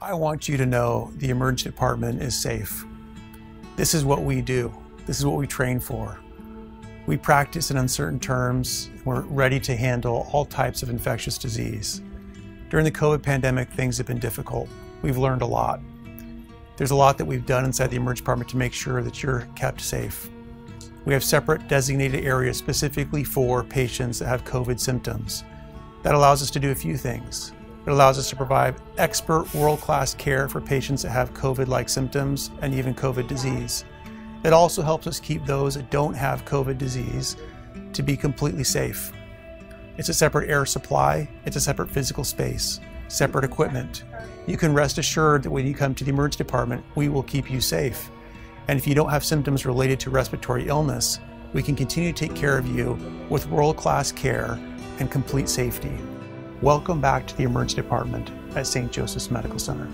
I want you to know the emergency department is safe. This is what we do. This is what we train for. We practice in uncertain terms. We're ready to handle all types of infectious disease. During the COVID pandemic, things have been difficult. We've learned a lot. There's a lot that we've done inside the emergency department to make sure that you're kept safe. We have separate designated areas specifically for patients that have COVID symptoms. That allows us to do a few things. It allows us to provide expert world-class care for patients that have COVID-like symptoms and even COVID disease. It also helps us keep those that don't have COVID disease to be completely safe. It's a separate air supply, it's a separate physical space, separate equipment. You can rest assured that when you come to the emergency department, we will keep you safe. And if you don't have symptoms related to respiratory illness, we can continue to take care of you with world-class care and complete safety. Welcome back to the Emergency Department at St. Joseph's Medical Center.